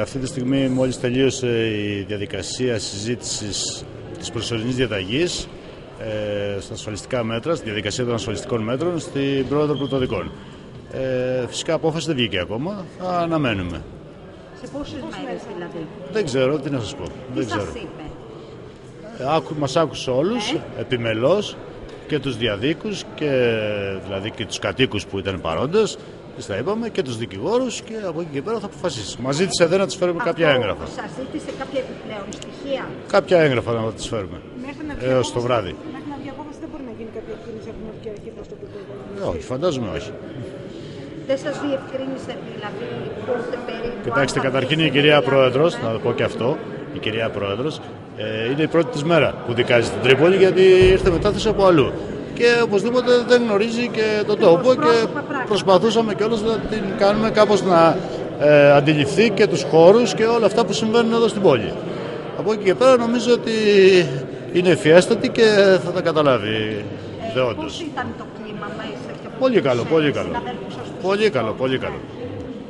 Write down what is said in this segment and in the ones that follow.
Αυτή τη στιγμή μόλις τελείωσε η διαδικασία συζήτησης της προσωρινής διαταγής ε, στα ασφαλιστικά μέτρα, στη διαδικασία των ασφαλιστικών μέτρων στην πρόεδρο πρωτοδικών. Ε, φυσικά απόφαση δεν βγήκε ακόμα, θα αναμένουμε. Σε πόσες μέρες δηλαδή; Δεν ξέρω, τι να σας πω. Τι δεν ξέρω. σας είπε. Ε, Άκου, μας άκουσε όλους, Ναι. επιμελώς, και τους διαδίκους, και, δηλαδή και τους κατοίκους που ήταν παρόντες, τις τα είπαμε, και τους δικηγόρους και από εκεί και πέρα θα αποφασίσεις. Μας ζήτησε δεν να τις φέρουμε κάποια Αυτό έγγραφα. Σας ζήτησε κάποια επιπλέον στοιχεία; Κάποια έγγραφα να τις φέρουμε. Μέχρι να βγει Έως απόφαση- το βράδυ. Μέχρι να βγει απόφαση δεν μπορεί να γίνει κάποια κίνηση από την Εθνική Αρχή προς το Ε, όχι, φαντάζομαι όχι. Δεν σας διευκρίνησε δηλαδή πότε περίπου. Κοιτάξτε, αν θα καταρχήν βγει η κυρία σε Πρόεδρος, διάλογο. να το πω και αυτό, η κυρία Πρόεδρος, ε, είναι η πρώτη της μέρα που δικάζει στην Τρίπολη γιατί ήρθε μετάθεση από αλλού. Και οπωσδήποτε δεν γνωρίζει και τον τόπο και πρόσωπα πράγματα. προσπαθούσαμε κιόλας να την κάνουμε κάπως να ε, αντιληφθεί και τους χώρους και όλα αυτά που συμβαίνουν εδώ στην πόλη. Από εκεί και πέρα νομίζω ότι είναι ευφιέστατη και θα τα καταλάβει Ε, δεόντως. Πώς ήταν το κλίμα μέσα και από Πολύ τους, καλό, ε, πολύ καλό. συναδέλφους σας τους Πολύ καλό, Συντρόφου. πολύ καλό.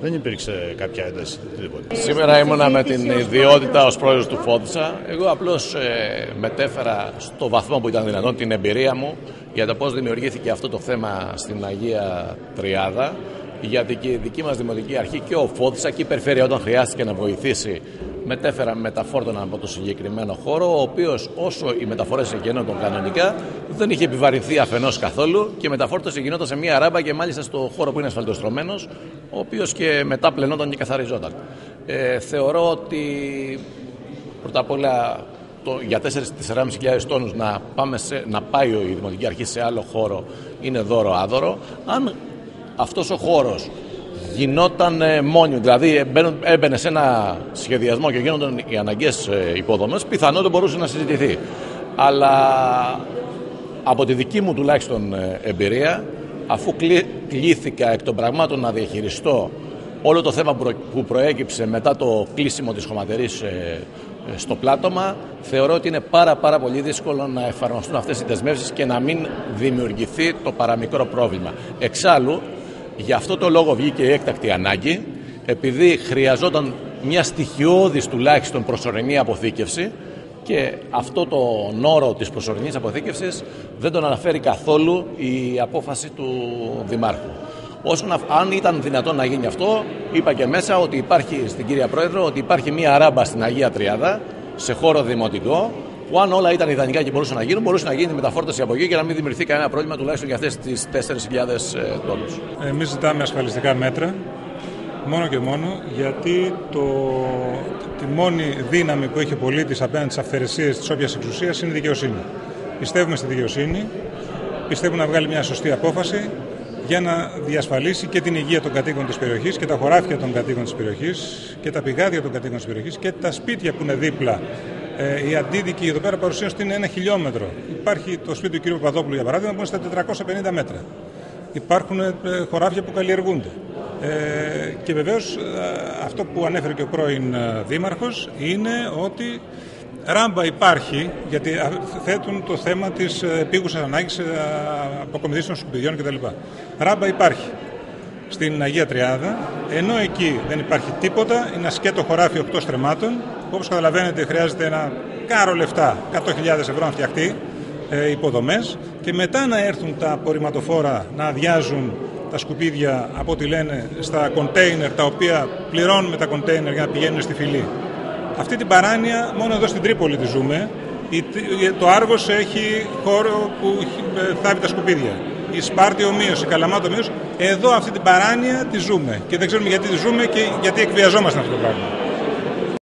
Δεν υπήρξε κάποια ένταση, οτιδήποτε. Σήμερα ήμουνα με την συζήτηση ως ιδιότητα πρόεδρος. ως πρόεδρος του Φόντσα. Εγώ απλώς ε, μετέφερα στο βαθμό που ήταν δυνατόν την εμπειρία μου για το πώς δημιουργήθηκε αυτό το θέμα στην Αγία Τριάδα γιατί και η δική μας Δημοτική Αρχή και ο Φόντσα και η Περιφέρεια όταν χρειάστηκε να βοηθήσει μετέφερα μεταφόρτωνα από το συγκεκριμένο χώρο ο οποίος όσο οι μεταφορές γινόταν κανονικά δεν είχε επιβαρυνθεί αφενός καθόλου και η μεταφόρτωση γινόταν σε μια ράμπα και μάλιστα στο χώρο που είναι ασφαλτοστρωμένος ο οποίος και μετά πλενόταν και καθαριζόταν. Ε, θεωρώ ότι πρώτα απ' όλα το, για 4-4.500 τόνους να, πάμε σε, να πάει η Δημοτική Αρχή σε άλλο χώρο είναι δώρο άδωρο. Αν αυτός ο χώρος γινόταν ε, μόνιμο, δηλαδή μπαίνουν- έμπαινε σε ένα σχεδιασμό και γίνονταν οι αναγκαίες ε, υποδομές, πιθανότατα μπορούσε να συζητηθεί. Αλλά από τη δική μου τουλάχιστον ε, εμπειρία, αφού κλεί- κλήθηκα εκ των πραγμάτων να διαχειριστώ όλο το θέμα που προ- που προέκυψε μετά το κλείσιμο της χωματερής ε, ε, στο πλάτωμα, θεωρώ ότι είναι πάρα πάρα πολύ δύσκολο να εφαρμοστούν αυτές οι δεσμεύσεις και να μην δημιουργηθεί το παραμικρό πρόβλημα. Εξάλλου, γι' αυτό το λόγο βγήκε η έκτακτη ανάγκη, επειδή χρειαζόταν μια στοιχειώδης τουλάχιστον προσωρινή αποθήκευση, και αυτό το όρο της προσωρινής αποθήκευσης δεν τον αναφέρει καθόλου η απόφαση του Δημάρχου. Όσον αφ- αν ήταν δυνατόν να γίνει αυτό, είπα και μέσα ότι υπάρχει στην κυρία Πρόεδρο ότι υπάρχει μία ράμπα στην Αγία Τριάδα σε χώρο δημοτικό που αν όλα ήταν ιδανικά και μπορούσαν να γίνουν, μπορούσε να γίνει μεταφόρτωση από εκεί και να μην δημιουργηθεί κανένα πρόβλημα τουλάχιστον για αυτές τις 4.000 τόνους. Εμείς ζητάμε ασφαλιστικά μέτρα μόνο και μόνο γιατί το, τη μόνη δύναμη που έχει ο πολίτης απέναντι στις αυθαιρεσίες της όποιας εξουσίας είναι η δικαιοσύνη. Πιστεύουμε στη δικαιοσύνη, πιστεύουμε να βγάλει μια σωστή απόφαση για να διασφαλίσει και την υγεία των κατοίκων της περιοχής και τα χωράφια των κατοίκων της περιοχής και τα πηγάδια των κατοίκων της περιοχής και τα σπίτια που είναι δίπλα. Ε, η αντίδικη εδώ πέρα παρουσίαση είναι ένα χιλιόμετρο. Υπάρχει το σπίτι του κ. Παπαδόπουλου για παράδειγμα που είναι στα 450 μέτρα υπάρχουν ε, χωράφια που καλλιεργούνται. Ε, και βεβαίως ε, αυτό που ανέφερε και ο πρώην ε, Δήμαρχος είναι ότι ράμπα υπάρχει, γιατί α, θέτουν το θέμα της ε, επίγουσας ανάγκης ε, αποκομιδής των σκουπιδιών κτλ. Ράμπα υπάρχει στην Αγία Τριάδα, ενώ εκεί δεν υπάρχει τίποτα, είναι σκέτο χωράφι 8 στρεμμάτων, που όπως καταλαβαίνετε χρειάζεται ένα κάρο λεφτά, 100.000 ευρώ να φτιαχτεί, ε, υποδομές και μετά να έρθουν τα απορριμματοφόρα να αδειάζουν τα σκουπίδια από ό,τι λένε στα κοντέινερ τα οποία πληρώνουμε τα κοντέινερ για να πηγαίνουν στη φυλή. Αυτή την παράνοια μόνο εδώ στην Τρίπολη τη ζούμε. Η- Το Άργος έχει χώρο που ε, θάβει τα σκουπίδια. Η Σπάρτη ομοίως, η Καλαμάτα ομοίως. Εδώ αυτή την παράνοια τη ζούμε. Και δεν ξέρουμε γιατί τη ζούμε και γιατί εκβιαζόμαστε αυτό το πράγμα.